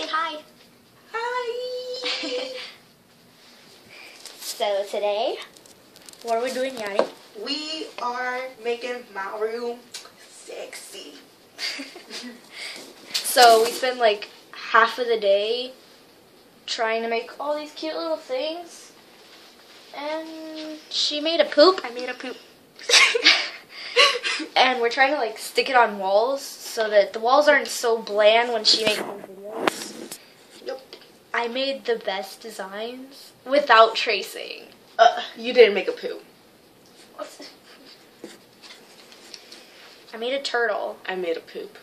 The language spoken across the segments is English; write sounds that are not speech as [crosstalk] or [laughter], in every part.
Say hi. Hi. [laughs] So today, what are we doing, Yadi? we are making my room sexy. [laughs] So we spent like half of the day trying to make all these cute little things. And she made a poop. I made a poop. [laughs] and we're trying to like stick it on walls so that the walls aren't so bland when she makes the videos. Yep. I made the best designs without tracing. Uh, you didn't make a poop. I made a turtle. I made a poop.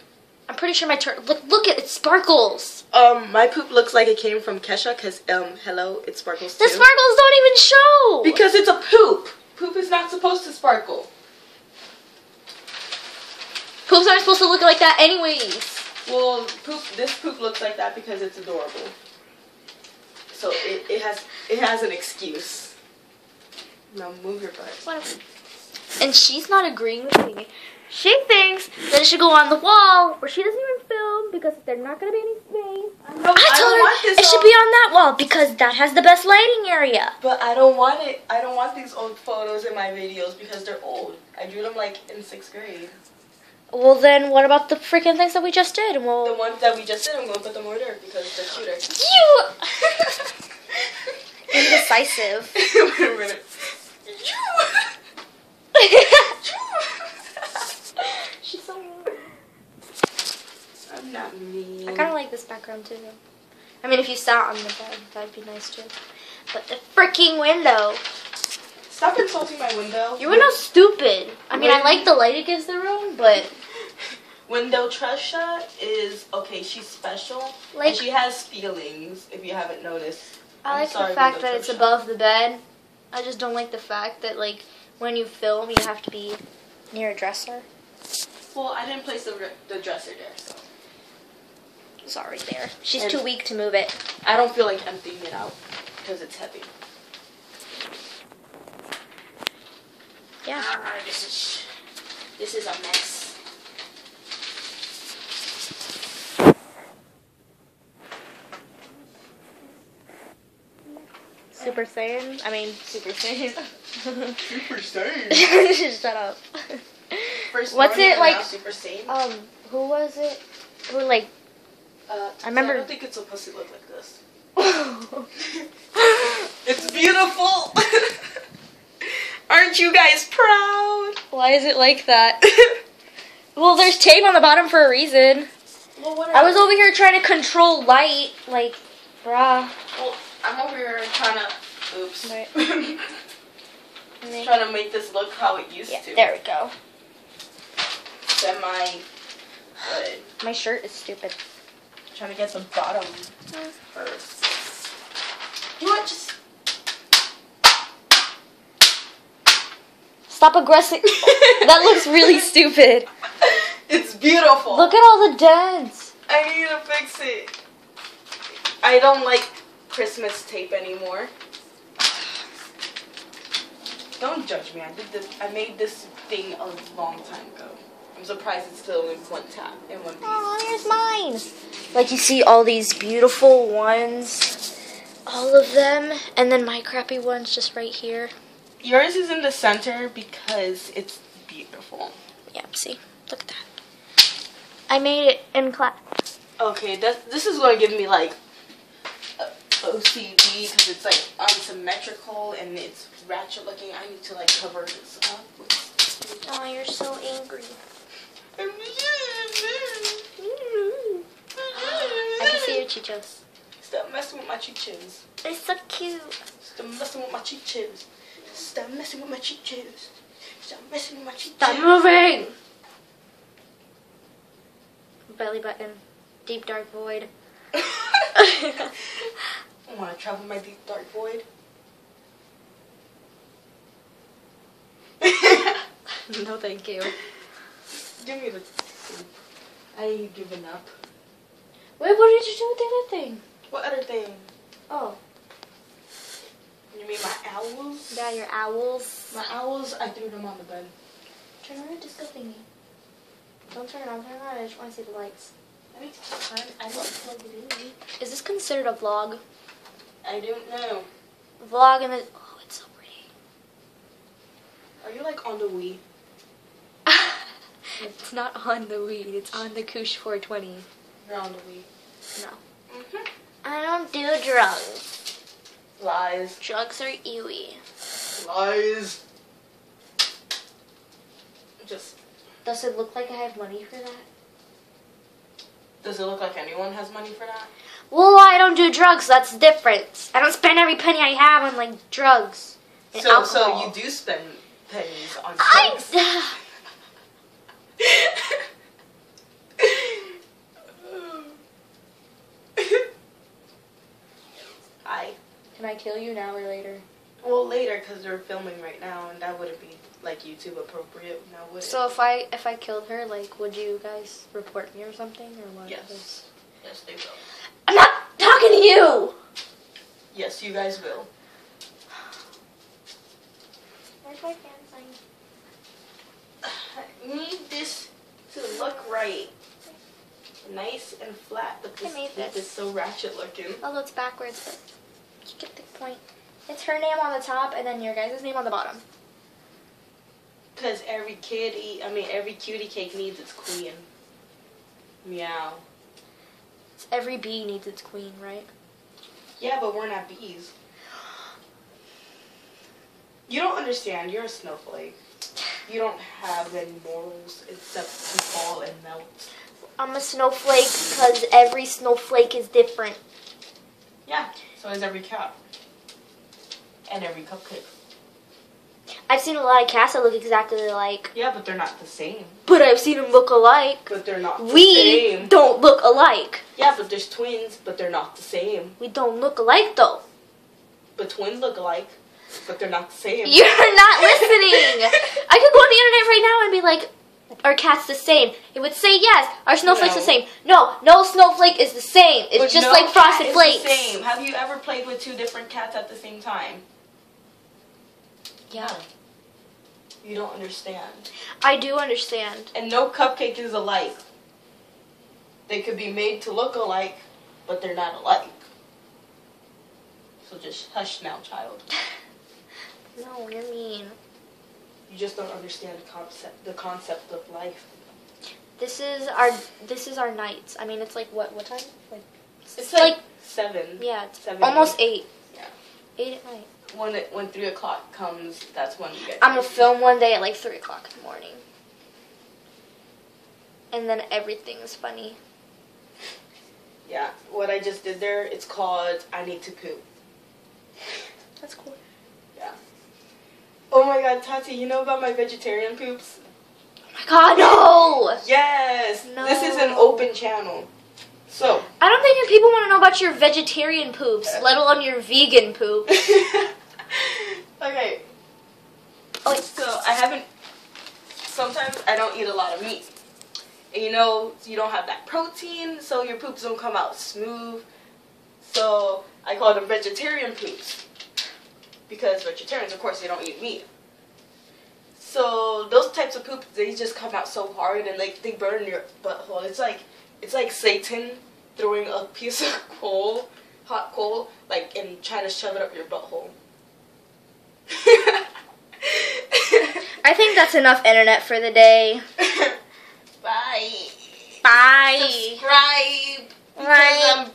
I'm pretty sure my turtle. Look, look at it sparkles. Um, my poop looks like it came from Kesha because um, hello, it sparkles too. The sparkles don't even show. because it's a poop. Poop is not supposed to sparkle. poops aren't supposed to look like that, anyways. Well, poop. This poop looks like that because it's adorable. So it, it has it has an excuse. Now move your butt. Whatever. And she's not agreeing with me. She thinks that it should go on the wall where she doesn't even film because there's not going to be any space. No, I told don't her want this it should be on that wall because that has the best lighting area. But I don't want it. I don't want these old photos in my videos because they're old. I drew them like in sixth grade. Well, then what about the freaking things that we just did? The Well, The ones that we just did, I'm gonna put them over there because they're cuter. you [laughs] indecisive. [laughs] Wait a minute. You! [laughs] She's so mean. I'm not mean. I kind of like this background too. I mean, if you sat on the bed, that'd be nice too. But the freaking window. Stop insulting my window. Your window's stupid. I mean, I like the light it gives the room, but Window Tresha is okay. She's special. Like- and she has feelings. If you haven't noticed. I like the fact that it's above the bed. I just don't like the fact that like when you film, you have to be near a dresser. Well, I didn't place the the dresser there, so Sorry, there. She's And- too weak to move it. I don't feel like emptying it out because it's heavy. Yeah. This is this is a mess. Super Saiyan. I mean, Super Saiyan. Super Saiyan. [laughs] Shut up. First What's it like- Super Saiyan. Um, who was it? Who like? Uh, I remember- I don't think it's supposed to look like this. [laughs] It's beautiful. [laughs] Aren't you guys proud? Why is it like that? Well, there's tape on the bottom for a reason. well, I was over here trying to control light, like, bruh. Well, I'm over here trying to. Oops. Right. [laughs] Trying to make this look how it used Yeah, to. there we go. Semi. Good. My shirt is stupid. I'm Trying to get the bottom first. You know what? Just. Stop aggressing. [laughs] that looks really stupid. It's beautiful. Look at all the dents. I need to fix it. I don't like Christmas tape anymore. Don't judge me. I did this. I made this thing a long time ago. I'm surprised it's still in one tap in one piece. Oh, here's mine. Like you see all these beautiful ones, all of them, and then my crappy ones just right here. Yours is in the center because it's beautiful. Yeah, see, look at that. I made it in class. Okay, that, this is going to give me like OCD because it's like unsymmetrical and it's ratchet looking. I need to like cover this up. Oh, you're so angry. I can see your chichos. Stop messing with my chichos. They're so cute. Stop messing with my chichos. Stop messing with my chichos. Stop messing with my Stop chichos. moving. Belly button, deep dark void. [laughs] [laughs] I want to travel my deep dark void. [laughs] no, thank you. Give me the. I ain't giving up. Wait, what did you do with the other thing? What other thing? Oh, You mean my owls? yeah, your owls. My owls, I threw them on the bed. Turn on the disco thingy. Don't turn it on, turn it on. I just want to see the lights. I need to turn. I need to plug it in. Is this considered a vlog? I don't know. Vlog and it. Oh, it's so pretty. Are you like on the Wii? [laughs] it's not on the weed. It's on the Kush 420. You're on the Wii. No. Mm-hmm. I don't do drugs. Lies. Drugs are ewy. Lies. Just. Does it look like I have money for that? Does it look like anyone has money for that? Well, I don't do drugs. That's different. I don't spend every penny I have on like drugs and So, so you do spend pennies on drugs. I. [laughs] Hi. Can I kill you now or later? Well, later, because they're filming right now, and that wouldn't be like YouTube appropriate now, would it? So if I if I killed her, like, would you guys report me or something or what? Yes. Yes, they will. I'm not talking to you. Yes, you guys will. Where's my fan sign? I [sighs] need this to look right. Nice and flat, but this, I made this this. is so ratchet looking. Oh, Although it's backwards, but you get the point. It's her name on the top and then your guys' name on the bottom. Because every kitty, I mean, every cutie cake needs its queen. Meow. Every bee needs its queen, right? Yeah, but we're not bees. You don't understand. You're a snowflake. You don't have any morals except to fall and melt. I'm a snowflake because every snowflake is different. Yeah, so is every cat. And every cupcake. I've seen a lot of cats that look exactly alike, Yeah, but they're not the same. But I've seen them look alike. But they're not the We same. don't look alike. Yeah, but there's twins, but they're not the same. We don't look alike though. But twins look alike, but they're not the same. [laughs] You're not listening. [laughs] I could go on the internet right now and be like, "Are cats the same?" It would say yes. Are snowflakes the same? No, no snowflake is the same. It's But just no like frosted is flakes. The same. Have you ever played with two different cats at the same time? Yeah, You don't understand. I do understand. And no cupcake is alike. They could be made to look alike, but they're not alike. So just hush now, child. [laughs] No, you're mean. You just don't understand the concept the concept of life. This is our this is our nights. I mean, it's like what what time? Like It's like, like, seven. yeah, it's seven, almost eight. Yeah. Eight at night. When it when three o'clock comes, that's when you get. I'm gonna film one day at like three o'clock in the morning, and then everything is funny. Yeah, what I just did there, it's called I need to poop. That's cool. Yeah. Oh my god, Tati, you know about my vegetarian poops? Oh my god, no! Yes! No. This is an open channel. So, I don't think people want to know about your vegetarian poops, let alone your vegan poop. [laughs] okay, Oh, so I haven't, sometimes I don't eat a lot of meat. And you know, you don't have that protein, so your poops don't come out smooth. So, I call them vegetarian poops. Because vegetarians, of course, they don't eat meat. So, those types of poops, they just come out so hard and like they burn your butthole. It's like, it's like Satan throwing a piece of [laughs] coal, hot coal, like, and trying to shove it up your butthole. I think that's enough internet for the day. [laughs] Bye. Bye. Subscribe. Because Bye. I'm